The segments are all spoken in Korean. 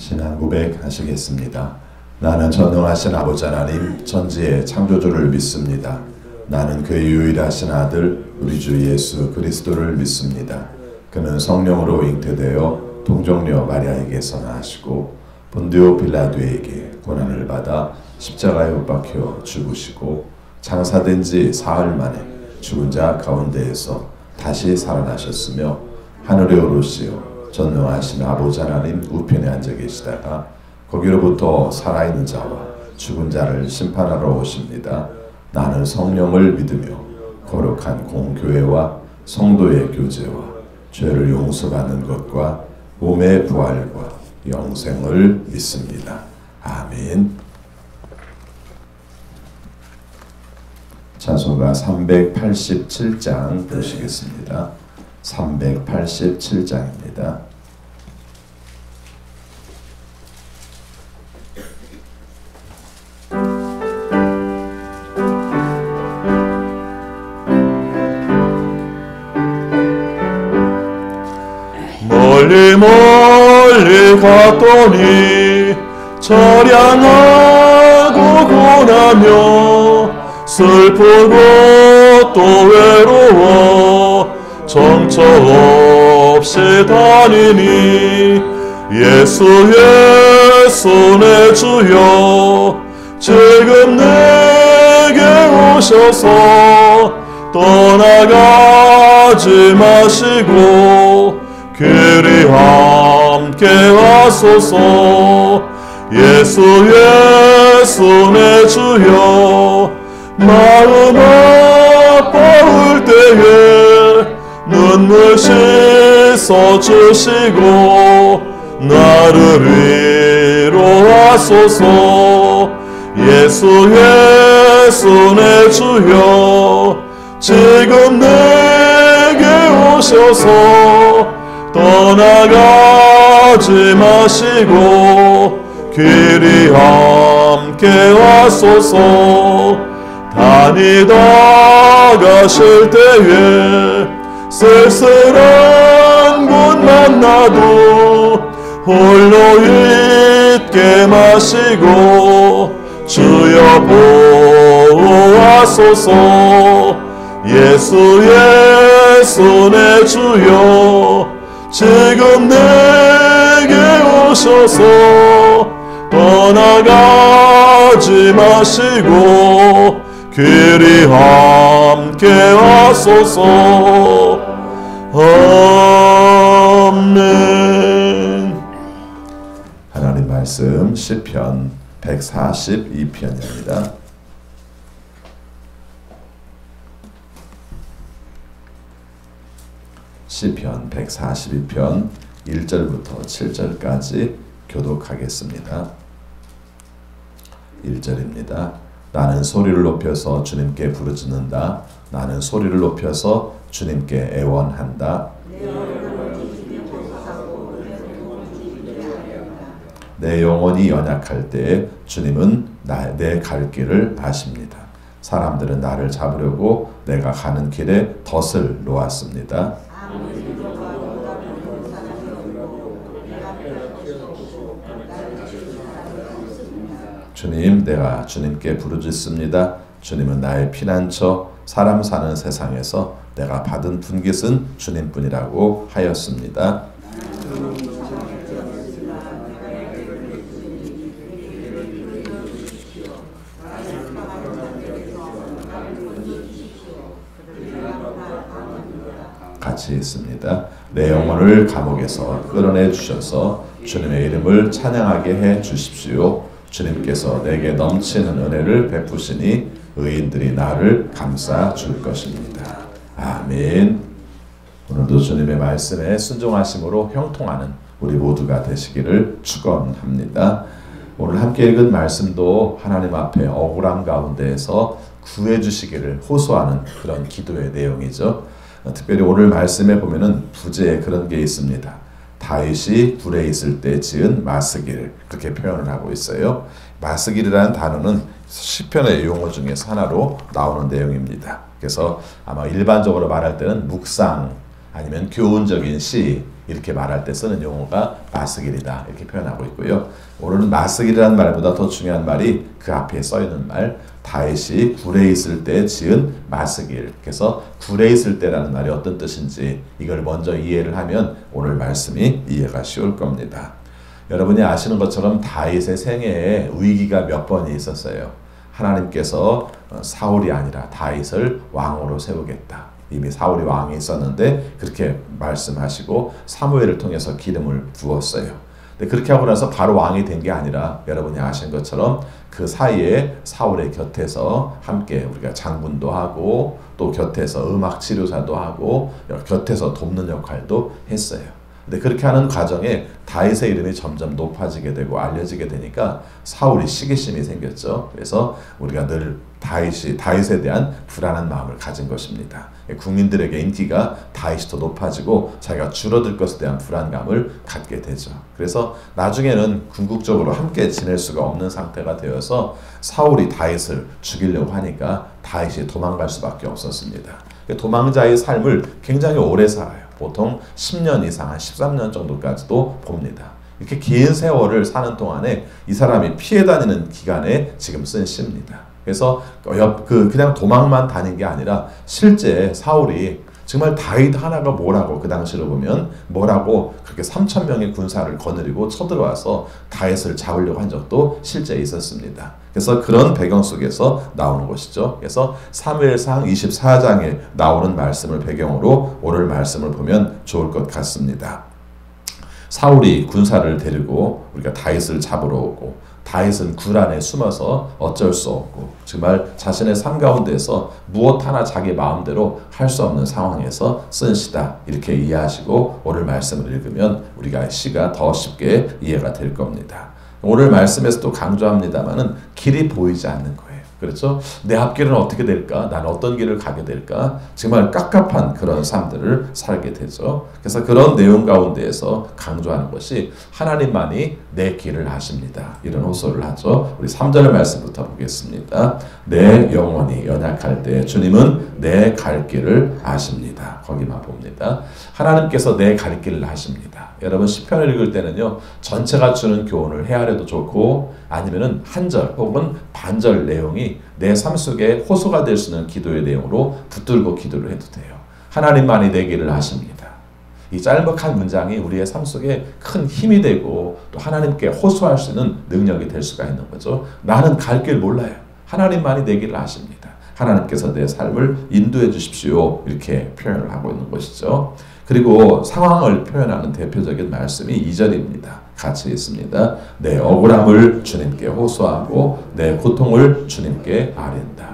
신앙 고백하시겠습니다. 나는 전능하신 아버지 하나님 천지의 창조주를 믿습니다. 나는 그의 유일하신 아들 우리 주 예수 그리스도를 믿습니다. 그는 성령으로 잉태되어 동정녀 마리아에게서 나시고 본디오 빌라도에게 고난을 받아 십자가에 못 박혀 죽으시고 장사된 지 사흘 만에 죽은 자 가운데에서 다시 살아나셨으며 하늘에 오르시어 전능하신 아버지 하나님 우편에 앉아 계시다가 거기로부터 살아있는 자와 죽은 자를 심판하러 오십니다. 나는 성령을 믿으며 거룩한 공교회와 성도의 교제와 죄를 용서받는 것과 몸의 부활과 영생을 믿습니다. 아멘. 찬송가 387장 보시겠습니다. 387장입니다. 멀리 멀리 갔더니 처량하고 고나며 슬프고 또 외로워 정처 없이 다니니 예수의 손에 주여 지금 내게 오셔서 떠나가지 마시고 그리 함께 하소서 예수의 손에 주여 마음 아파올 때에 눈물 씻어주시고 나를 위로하소서. 예수의 손에 주여 지금 내게 오셔서 떠나가지 마시고 길이 함께 하소서. 다니다 가실 때에 쓸쓸한 곳 만나도 홀로 있게 마시고 주여 보호하소서. 예수의 손에 주여 지금 내게 오셔서 떠나가지 마시고 길이 함께 하소서 아멘 하나님 말씀 시편 142편입니다. 시편 142편 1절부터 7절까지 교독하겠습니다. 1절입니다. 나는 소리를 높여서 주님께 부르짖는다. 나는 소리를 높여서 주님께 애원한다. 내 영혼이 연약할 때 주님은 내 갈 길을 아십니다. 사람들은 나를 잡으려고 내가 가는 길에 덫을 놓았습니다. 주님, 내가 주님께 부르짖습니다. 주님은 나의 피난처, 사람 사는 세상에서 내가 받은 분깃은 주님뿐이라고 하였습니다. 같이 있습니다. 내 영혼을 감옥에서 끌어내 주셔서 주님의 이름을 찬양하게 해 주십시오. 주님께서 내게 넘치는 은혜를 베푸시니 의인들이 나를 감싸 줄 것입니다. 아멘. 오늘도 주님의 말씀에 순종하심으로 형통하는 우리 모두가 되시기를 축원합니다. 오늘 함께 읽은 말씀도 하나님 앞에 억울함 가운데에서 구해 주시기를 호소하는 그런 기도의 내용이죠. 특별히 오늘 말씀에 보면은 부제에 그런 게 있습니다. 다윗이 불에 있을 때 지은 마스길 그렇게 표현을 하고 있어요. 마스길이라는 단어는 시편의 용어 중에서 하나로 나오는 내용입니다. 그래서 아마 일반적으로 말할 때는 묵상 아니면 교훈적인 시 이렇게 말할 때 쓰는 용어가 마스길이다 이렇게 표현하고 있고요. 오늘은 마스길이라는 말보다 더 중요한 말이 그 앞에 써 있는 말 다윗이 굴에 있을 때 지은 마스길. 그래서 굴에 있을 때라는 말이 어떤 뜻인지 이걸 먼저 이해를 하면 오늘 말씀이 이해가 쉬울 겁니다. 여러분이 아시는 것처럼 다윗의 생애에 위기가 몇 번이 있었어요. 하나님께서 사울이 아니라 다윗을 왕으로 세우겠다. 이미 사울이 왕이 있었는데 그렇게 말씀하시고 사무엘을 통해서 기름을 부었어요. 근데 그렇게 하고 나서 바로 왕이 된 게 아니라 여러분이 아시는 것처럼 그 사이에 사울의 곁에서 함께 우리가 장군도 하고 또 곁에서 음악 치료사도 하고 곁에서 돕는 역할도 했어요. 근데 그렇게 하는 과정에 다윗의 이름이 점점 높아지게 되고 알려지게 되니까 사울이 시기심이 생겼죠. 그래서 우리가 늘 다윗이 다윗에 대한 불안한 마음을 가진 것입니다. 국민들에게 인기가 다윗이 더 높아지고 자기가 줄어들 것에 대한 불안감을 갖게 되죠. 그래서 나중에는 궁극적으로 함께 지낼 수가 없는 상태가 되어서 사울이 다윗을 죽이려고 하니까 다윗이 도망갈 수밖에 없었습니다. 도망자의 삶을 굉장히 오래 살아요. 보통 10년 이상, 한 13년 정도까지도 봅니다. 이렇게 긴 세월을 사는 동안에 이 사람이 피해 다니는 기간에 지금 쓴 시입니다. 그래서 그 그냥 도망만 다닌 게 아니라 실제 사울이 정말 다윗 하나가 뭐라고 그 당시로 보면 뭐라고 그렇게 3천 명의 군사를 거느리고 쳐들어와서 다윗을 잡으려고 한 적도 실제 있었습니다. 그래서 그런 배경 속에서 나오는 것이죠. 그래서 사무엘상 24장에 나오는 말씀을 배경으로 오늘 말씀을 보면 좋을 것 같습니다. 사울이 군사를 데리고 우리가 다윗을 잡으러 오고 다윗은 굴 안에 숨어서 어쩔 수 없고 정말 자신의 삶 가운데서 무엇 하나 자기 마음대로 할 수 없는 상황에서 쓴 시다 이렇게 이해하시고 오늘 말씀을 읽으면 우리가 시가 더 쉽게 이해가 될 겁니다. 오늘 말씀에서도 강조합니다만은 길이 보이지 않는 거예요. 그렇죠? 내 앞길은 어떻게 될까? 난 어떤 길을 가게 될까? 정말 깝깝한 그런 삶들을 살게 되죠. 그래서 그런 내용 가운데에서 강조하는 것이 하나님만이 내 길을 아십니다. 이런 호소를 하죠. 우리 3절 말씀부터 보겠습니다. 내 영혼이 연약할 때 주님은 내 갈 길을 아십니다. 거기만 봅니다. 하나님께서 내 갈 길을 아십니다. 여러분 시편을 읽을 때는요. 전체가 주는 교훈을 헤아려도 좋고 아니면은 한절 혹은 반절 내용이 내 삶 속에 호소가 될 수 있는 기도의 내용으로 붙들고 기도를 해도 돼요. 하나님만이 내 길을 아십니다. 이 짤막한 문장이 우리의 삶 속에 큰 힘이 되고 또 하나님께 호소할 수 있는 능력이 될 수가 있는 거죠. 나는 갈 길 몰라요. 하나님만이 내 길을 아십니다. 하나님께서 내 삶을 인도해 주십시오. 이렇게 표현을 하고 있는 것이죠. 그리고 상황을 표현하는 대표적인 말씀이 2절입니다. 같이 있습니다. 내 억울함을 주님께 호소하고 내 고통을 주님께 아랜다.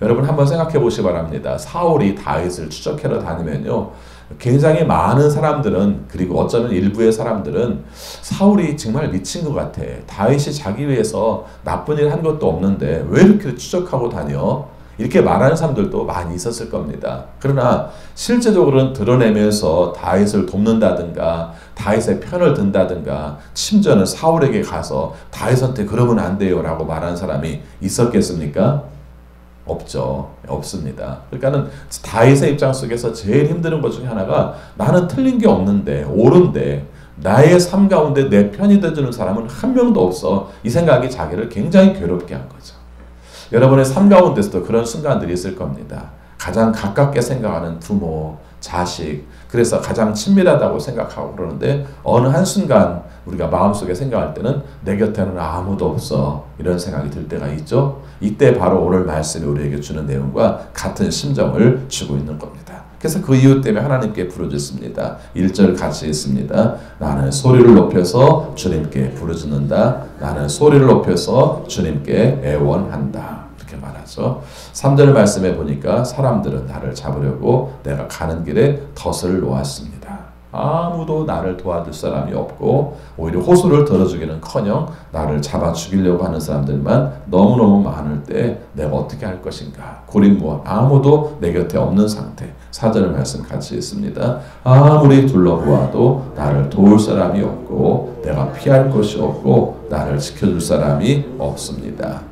여러분 한번 생각해 보시 바랍니다. 사울이 다윗을 추적해러 다니면요. 굉장히 많은 사람들은 그리고 어쩌면 일부의 사람들은 사울이 정말 미친 것 같아. 다윗이 자기 위해서 나쁜 일 한 것도 없는데 왜 이렇게 추적하고 다녀? 이렇게 말하는 사람들도 많이 있었을 겁니다. 그러나 실제적으로는 드러내면서 다윗을 돕는다든가 다윗의 편을 든다든가 심지어는 사울에게 가서 다윗한테 그러면 안 돼요 라고 말하는 사람이 있었겠습니까? 없죠. 없습니다. 그러니까는 다윗의 입장 속에서 제일 힘든 것 중에 하나가 나는 틀린 게 없는데 옳은데 나의 삶 가운데 내 편이 되주는 사람은 한 명도 없어. 이 생각이 자기를 굉장히 괴롭게 한 거죠. 여러분의 삶 가운데서도 그런 순간들이 있을 겁니다. 가장 가깝게 생각하는 부모, 자식, 그래서 가장 친밀하다고 생각하고 그러는데 어느 한순간 우리가 마음속에 생각할 때는 내 곁에는 아무도 없어 이런 생각이 들 때가 있죠. 이때 바로 오늘 말씀이 우리에게 주는 내용과 같은 심정을 주고 있는 겁니다. 그래서 그 이유 때문에 하나님께 부르짖습니다. 1절 같이 있습니다. 나는 소리를 높여서 주님께 부르짖는다. 나는 소리를 높여서 주님께 애원한다. 말하죠. 3절 말씀에 보니까 사람들은 나를 잡으려고 내가 가는 길에 덫을 놓았습니다. 아무도 나를 도와줄 사람이 없고 오히려 호소를 들어주기는 커녕 나를 잡아 죽이려고 하는 사람들만 너무너무 많을 때 내가 어떻게 할 것인가 고립무원 아무도 내 곁에 없는 상태 4절 말씀 같이 있습니다. 아무리 둘러보아도 나를 도울 사람이 없고 내가 피할 곳이 없고 나를 지켜줄 사람이 없습니다.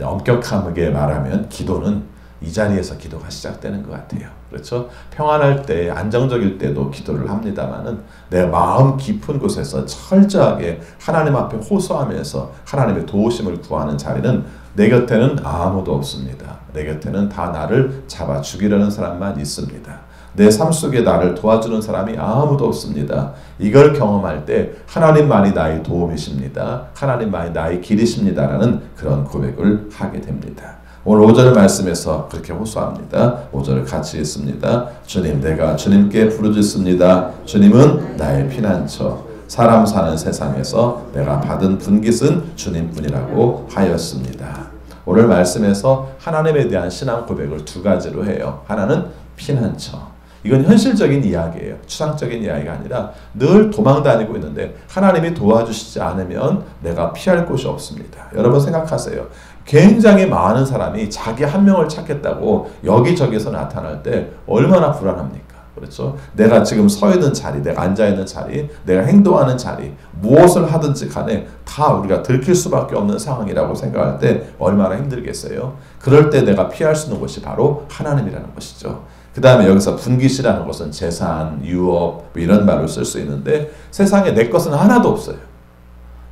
엄격하게 말하면 기도는 이 자리에서 기도가 시작되는 것 같아요. 그렇죠? 평안할 때, 안정적일 때도 기도를 합니다만은 내 마음 깊은 곳에서 철저하게 하나님 앞에 호소하면서 하나님의 도우심을 구하는 자리는 내 곁에는 아무도 없습니다. 내 곁에는 다 나를 잡아 죽이려는 사람만 있습니다. 내 삶 속에 나를 도와주는 사람이 아무도 없습니다. 이걸 경험할 때 하나님만이 나의 도움이십니다. 하나님만이 나의 길이십니다라는 그런 고백을 하게 됩니다. 오늘 5절 말씀에서 그렇게 호소합니다. 5절을 같이 읽습니다. 주님 내가 주님께 부르짖습니다. 주님은 나의 피난처 사람 사는 세상에서 내가 받은 분깃은 주님뿐이라고 하였습니다. 오늘 말씀에서 하나님에 대한 신앙 고백을 두 가지로 해요. 하나는 피난처. 이건 현실적인 이야기예요. 추상적인 이야기가 아니라 늘 도망 다니고 있는데 하나님이 도와주시지 않으면 내가 피할 곳이 없습니다. 여러분 생각하세요. 굉장히 많은 사람이 자기 한 명을 찾겠다고 여기저기서 나타날 때 얼마나 불안합니까? 그렇죠? 내가 지금 서 있는 자리, 내가 앉아 있는 자리, 내가 행동하는 자리, 무엇을 하든지 간에 다 우리가 들킬 수밖에 없는 상황이라고 생각할 때 얼마나 힘들겠어요? 그럴 때 내가 피할 수 있는 곳이 바로 하나님이라는 것이죠. 그 다음에 여기서 분깃이라는 것은 재산, 유업 뭐 이런 말로 쓸 수 있는데 세상에 내 것은 하나도 없어요.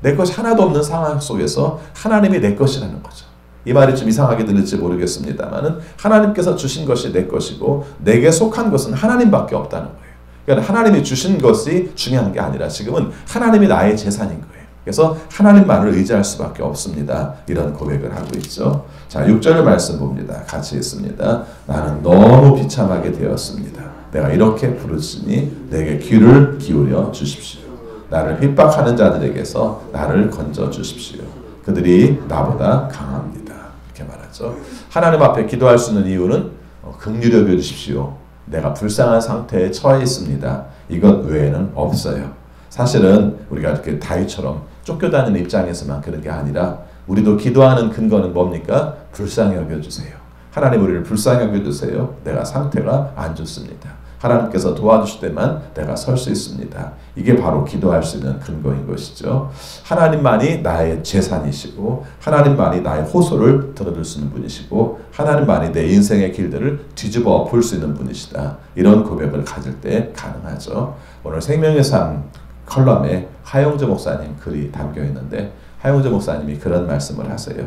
내 것이 하나도 없는 상황 속에서 하나님이 내 것이라는 거죠. 이 말이 좀 이상하게 들릴지 모르겠습니다만은 하나님께서 주신 것이 내 것이고 내게 속한 것은 하나님밖에 없다는 거예요. 그러니까 하나님이 주신 것이 중요한 게 아니라 지금은 하나님이 나의 재산인 거예요. 그래서 하나님만을 의지할 수밖에 없습니다. 이런 고백을 하고 있죠. 자, 6절 말씀 봅니다. 같이 있습니다. 나는 너무 비참하게 되었습니다. 내가 이렇게 부르시니 내게 귀를 기울여 주십시오. 나를 핍박하는 자들에게서 나를 건져 주십시오. 그들이 나보다 강합니다. 이렇게 말하죠. 하나님 앞에 기도할 수 있는 이유는 어, 긍휼히 여겨 주십시오. 내가 불쌍한 상태에 처해 있습니다. 이것 외에는 없어요. 사실은 우리가 이렇게 다윗처럼 쫓겨다니는 입장에서만 그런 게 아니라 우리도 기도하는 근거는 뭡니까? 불쌍히 여겨 주세요. 하나님 우리를 불쌍히 여겨 주세요. 내가 상태가 안 좋습니다. 하나님께서 도와주실 때만 내가 설 수 있습니다. 이게 바로 기도할 수 있는 근거인 것이죠. 하나님만이 나의 재산이시고 하나님만이 나의 호소를 들어줄 수 있는 분이시고 하나님만이 내 인생의 길들을 뒤집어 볼수 있는 분이시다. 이런 고백을 가질 때 가능하죠. 오늘 생명의 삶 컬럼에 하영재 목사님 글이 담겨 있는데 하영재 목사님이 그런 말씀을 하세요.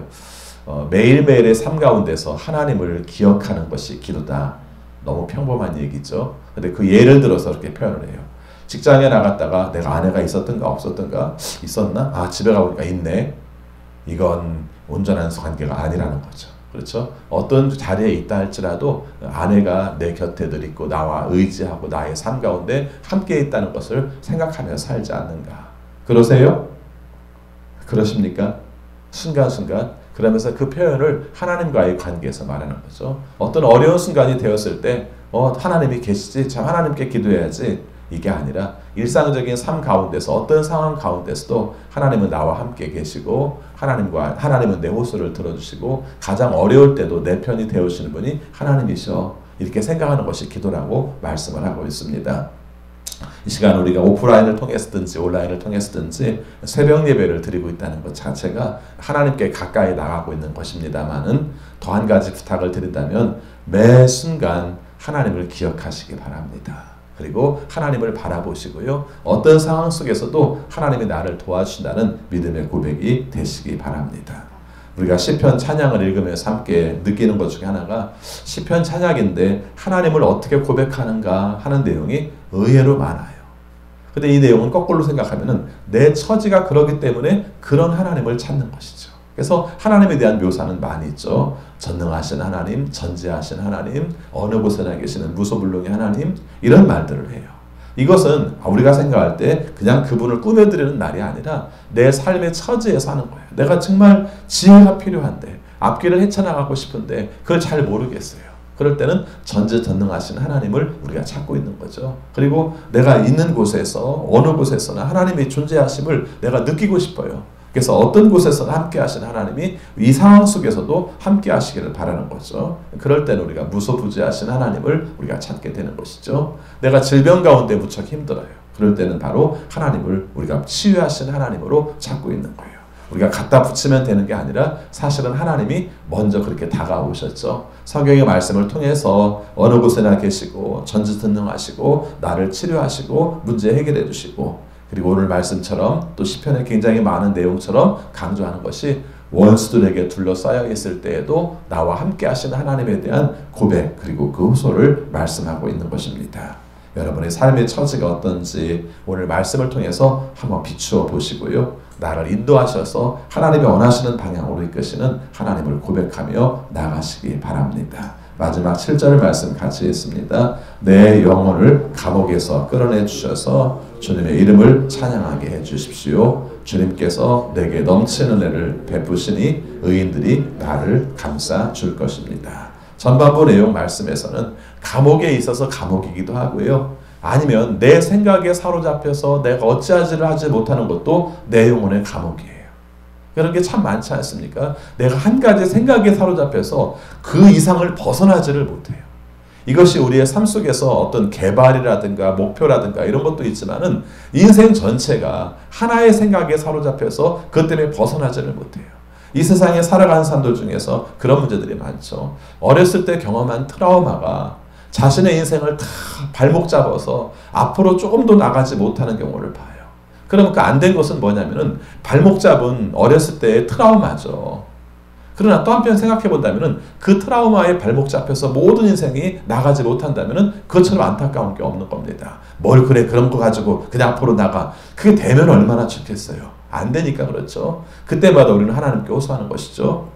어, 매일매일의 삶 가운데서 하나님을 기억하는 것이 기도다. 너무 평범한 얘기죠. 근데 그 예를 들어서 이렇게 표현을 해요. 직장에 나갔다가 내가 아내가 있었던가 없었던가 있었나? 아 집에 가보니까 있네. 이건 온전한 관계가 아니라는 거죠. 그렇죠? 어떤 자리에 있다 할지라도 아내가 내 곁에 늘 있고 나와 의지하고 나의 삶 가운데 함께 있다는 것을 생각하며 살지 않는가. 그러세요? 그러십니까? 순간순간 그러면서 그 표현을 하나님과의 관계에서 말하는 거죠. 어떤 어려운 순간이 되었을 때 어, 하나님이 계시지? 참 하나님께 기도해야지. 이게 아니라 일상적인 삶 가운데서 어떤 상황 가운데서도 하나님은 나와 함께 계시고 하나님과 하나님은 내 호소를 들어주시고 가장 어려울 때도 내 편이 되어주시는 분이 하나님이셔. 이렇게 생각하는 것이 기도라고 말씀을 하고 있습니다. 이 시간 우리가 오프라인을 통해서든지 온라인을 통해서든지 새벽 예배를 드리고 있다는 것 자체가 하나님께 가까이 나가고 있는 것입니다만은 더 한 가지 부탁을 드린다면 매 순간 하나님을 기억하시기 바랍니다. 그리고 하나님을 바라보시고요. 어떤 상황 속에서도 하나님이 나를 도와주신다는 믿음의 고백이 되시기 바랍니다. 우리가 시편 찬양을 읽으면서 함께 느끼는 것 중에 하나가 시편 찬양인데 하나님을 어떻게 고백하는가 하는 내용이 의외로 많아요. 근데 이 내용은 거꾸로 생각하면은 내 처지가 그러기 때문에 그런 하나님을 찾는 것이죠. 그래서 하나님에 대한 묘사는 많이 있죠. 전능하신 하나님, 전지하신 하나님, 어느 곳에나 계시는 무소불능의 하나님 이런 말들을 해요. 이것은 우리가 생각할 때 그냥 그분을 꾸며드리는 날이 아니라 내 삶의 처지에서 하는 거예요. 내가 정말 지혜가 필요한데 앞길을 헤쳐나가고 싶은데 그걸 잘 모르겠어요. 그럴 때는 전지전능하신 하나님을 우리가 찾고 있는 거죠. 그리고 내가 있는 곳에서 어느 곳에서나 하나님의 존재하심을 내가 느끼고 싶어요. 그래서 어떤 곳에서 함께 하신 하나님이 이 상황 속에서도 함께 하시기를 바라는 거죠. 그럴 때는 우리가 무소부지하신 하나님을 우리가 찾게 되는 것이죠. 내가 질병 가운데 무척 힘들어요. 그럴 때는 바로 하나님을 우리가 치유하신 하나님으로 찾고 있는 거예요. 우리가 갖다 붙이면 되는 게 아니라 사실은 하나님이 먼저 그렇게 다가오셨죠. 성경의 말씀을 통해서 어느 곳에나 계시고 전지전능하시고 나를 치료하시고 문제 해결해 주시고 그리고 오늘 말씀처럼 또 시편에 굉장히 많은 내용처럼 강조하는 것이 원수들에게 둘러싸여 있을 때에도 나와 함께 하시는 하나님에 대한 고백 그리고 그 호소를 말씀하고 있는 것입니다. 여러분의 삶의 처지가 어떤지 오늘 말씀을 통해서 한번 비추어 보시고요. 나를 인도하셔서 하나님이 원하시는 방향으로 이끄시는 하나님을 고백하며 나가시기 바랍니다. 마지막 7절 말씀 같이 했습니다. 내 영혼을 감옥에서 끌어내 주셔서 주님의 이름을 찬양하게 해 주십시오. 주님께서 내게 넘치는 애를 베푸시니 의인들이 나를 감싸 줄 것입니다. 전반부 내용 말씀에서는 감옥에 있어서 감옥이기도 하고요. 아니면 내 생각에 사로잡혀서 내가 어찌하지를 하지 못하는 것도 내 영혼의 감옥이에요. 그런 게 참 많지 않습니까? 내가 한 가지 생각에 사로잡혀서 그 이상을 벗어나지를 못해요. 이것이 우리의 삶 속에서 어떤 개발이라든가 목표라든가 이런 것도 있지만은 인생 전체가 하나의 생각에 사로잡혀서 그것 때문에 벗어나지를 못해요. 이 세상에 살아가는 사람들 중에서 그런 문제들이 많죠. 어렸을 때 경험한 트라우마가 자신의 인생을 다 발목 잡아서 앞으로 조금 더 나가지 못하는 경우를 봐요. 그러니까 안 된 것은 뭐냐면은 발목 잡은 어렸을 때의 트라우마죠. 그러나 또 한편 생각해 본다면은 그 트라우마에 발목 잡혀서 모든 인생이 나가지 못한다면은 그것처럼 안타까운 게 없는 겁니다. 뭘 그래 그런 거 가지고 그냥 앞으로 나가. 그게 되면 얼마나 좋겠어요. 안 되니까 그렇죠. 그때마다 우리는 하나님께 호소하는 것이죠.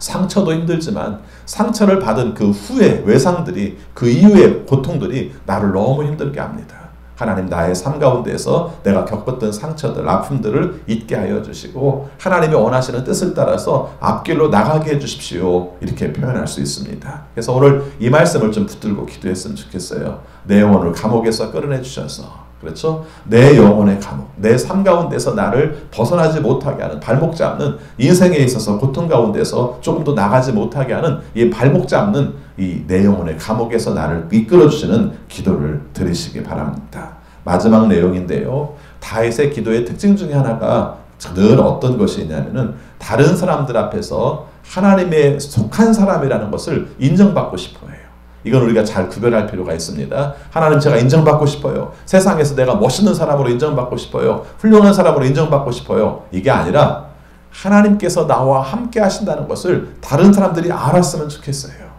상처도 힘들지만 상처를 받은 그 후의 외상들이 그 이후의 고통들이 나를 너무 힘들게 합니다. 하나님 나의 삶 가운데서 내가 겪었던 상처들, 아픔들을 잊게 하여 주시고 하나님이 원하시는 뜻을 따라서 앞길로 나가게 해 주십시오. 이렇게 표현할 수 있습니다. 그래서 오늘 이 말씀을 좀 붙들고 기도했으면 좋겠어요. 내 영혼을 감옥에서 끌어내 주셔서 그렇죠? 내 영혼의 감옥, 내 삶 가운데서 나를 벗어나지 못하게 하는 발목 잡는 인생에 있어서 고통 가운데서 조금 더 나가지 못하게 하는 이 발목 잡는 이 내 영혼의 감옥에서 나를 이끌어 주시는 기도를 드리시기 바랍니다. 마지막 내용인데요. 다윗의 기도의 특징 중에 하나가 늘 어떤 것이 있냐면은 다른 사람들 앞에서 하나님의 속한 사람이라는 것을 인정받고 싶어 해요. 이건 우리가 잘 구별할 필요가 있습니다. 하나님 제가 인정받고 싶어요. 세상에서 내가 멋있는 사람으로 인정받고 싶어요. 훌륭한 사람으로 인정받고 싶어요. 이게 아니라 하나님께서 나와 함께 하신다는 것을 다른 사람들이 알았으면 좋겠어요.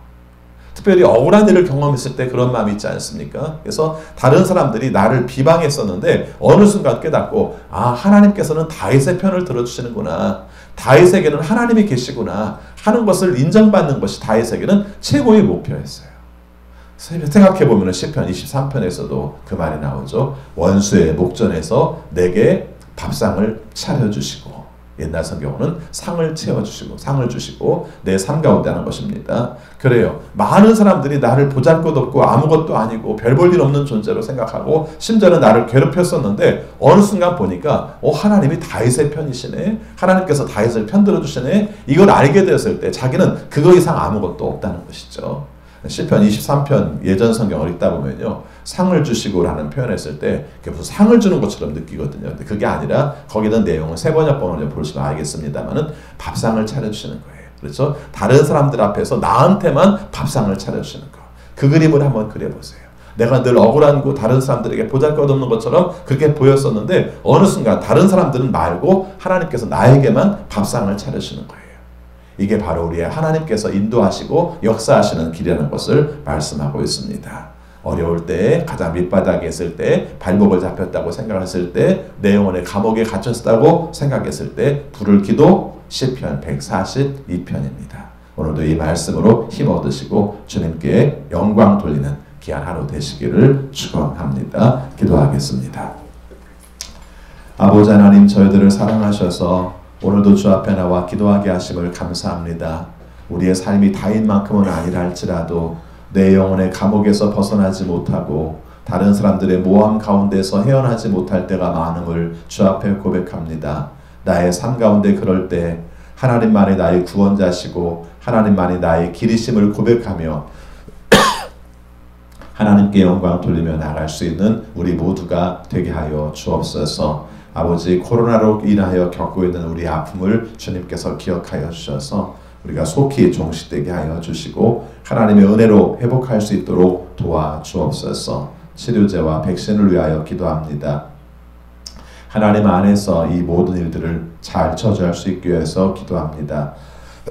특별히 억울한 일을 경험했을 때 그런 마음이 있지 않습니까? 그래서 다른 사람들이 나를 비방했었는데 어느 순간 깨닫고 아 하나님께서는 다윗의 편을 들어주시는구나. 다윗에게는 하나님이 계시구나 하는 것을 인정받는 것이 다윗에게는 최고의 목표였어요. 생각해 보면 시편 23편에서도 그 말이 나오죠. 원수의 목전에서 내게 밥상을 차려 주시고 옛날 성경은 상을 채워 주시고 상을 주시고 내 삶 가운데 하는 것입니다. 그래요. 많은 사람들이 나를 보잘것없고 아무것도 아니고 별 볼 일 없는 존재로 생각하고 심지어는 나를 괴롭혔었는데 어느 순간 보니까 어 하나님이 다윗의 편이시네. 하나님께서 다윗을 편들어 주시네. 이걸 알게 되었을 때 자기는 그거 이상 아무것도 없다는 것이죠. 시편 23편 예전 성경을 읽다 보면요. 상을 주시고라는 표현했을 때 무슨 상을 주는 것처럼 느끼거든요. 근데 그게 아니라 거기는 내용은 세 번역본을 보시면 알겠습니다만은 밥상을 차려주시는 거예요. 그렇죠? 다른 사람들 앞에서 나한테만 밥상을 차려주시는 거. 그 그림을 한번 그려보세요. 내가 늘 억울한고 다른 사람들에게 보잘것없는 것처럼 그렇게 보였었는데 어느 순간 다른 사람들은 말고 하나님께서 나에게만 밥상을 차려주시는 거예요. 이게 바로 우리의 하나님께서 인도하시고 역사하시는 길이라는 것을 말씀하고 있습니다. 어려울 때 가장 밑바닥에 있을 때 발목을 잡혔다고 생각했을 때 내 영혼의 감옥에 갇혔다고 생각했을 때 부를 기도 시편 142편입니다. 오늘도 이 말씀으로 힘 얻으시고 주님께 영광 돌리는 귀한 하루 되시기를 축원합니다. 기도하겠습니다. 아버지 하나님 저희들을 사랑하셔서 오늘도 주 앞에 나와 기도하게 하심을 감사합니다. 우리의 삶이 다인만큼은 아니라 할지라도 내 영혼의 감옥에서 벗어나지 못하고 다른 사람들의 모함 가운데서 헤어나지 못할 때가 많음을 주 앞에 고백합니다. 나의 삶 가운데 그럴 때 하나님만이 나의 구원자시고 하나님만이 나의 길이심을 고백하며 하나님께 영광 돌리며 나갈 수 있는 우리 모두가 되게 하여 주옵소서. 아버지 코로나로 인하여 겪고 있는 우리 아픔을 주님께서 기억하여 주셔서 우리가 속히 종식되게 하여 주시고 하나님의 은혜로 회복할 수 있도록 도와 주옵소서. 치료제와 백신을 위하여 기도합니다. 하나님 안에서 이 모든 일들을 잘 처리할 수 있기 위해서 기도합니다.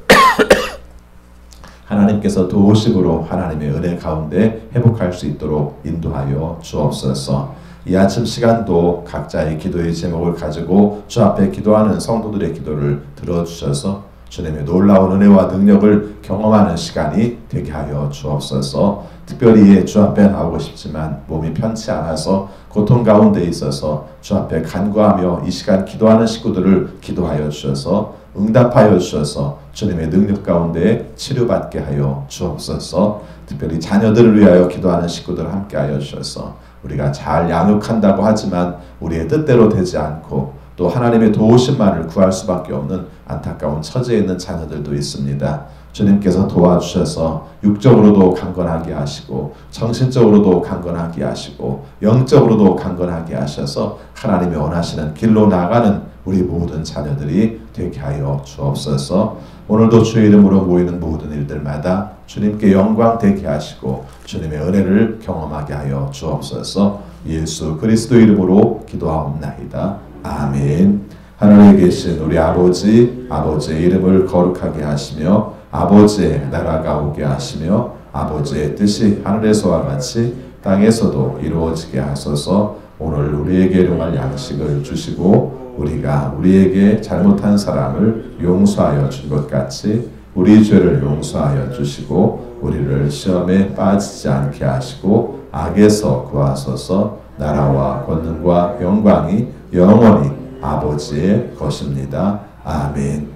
하나님께서 도우심으로 하나님의 은혜 가운데 회복할 수 있도록 인도하여 주옵소서. 이 아침 시간도 각자의 기도의 제목을 가지고 주 앞에 기도하는 성도들의 기도를 들어주셔서 주님의 놀라운 은혜와 능력을 경험하는 시간이 되게 하여 주옵소서. 특별히 주 앞에 나오고 싶지만 몸이 편치 않아서 고통 가운데 있어서 주 앞에 간구하며 이 시간 기도하는 식구들을 기도하여 주셔서 응답하여 주셔서 주님의 능력 가운데 치료받게 하여 주옵소서. 특별히 자녀들을 위하여 기도하는 식구들 함께 하여 주셔서 우리가 잘 양육한다고 하지만 우리의 뜻대로 되지 않고 또 하나님의 도우심만을 구할 수밖에 없는 안타까운 처지에 있는 자녀들도 있습니다. 주님께서 도와주셔서 육적으로도 강건하게 하시고 정신적으로도 강건하게 하시고 영적으로도 강건하게 하셔서 하나님이 원하시는 길로 나가는 우리 모든 자녀들이 되게 하여 주옵소서. 오늘도 주의 이름으로 모이는 모든 일들마다 주님께 영광 되게 하시고 주님의 은혜를 경험하게 하여 주옵소서. 예수 그리스도 이름으로 기도하옵나이다. 아멘. 하늘에 계신 우리 아버지, 아버지의 이름을 거룩하게 하시며 아버지의 나라가 오게 하시며 아버지의 뜻이 하늘에서와 같이 땅에서도 이루어지게 하소서. 오늘 우리에게 일용할 양식을 주시고 우리가 우리에게 잘못한 사람을 용서하여 준 것 같이 우리 죄를 용서하여 주시고 우리를 시험에 빠지지 않게 하시고 악에서 구하소서 나라와 권능과 영광이 영원히 아버지의 것입니다. 아멘.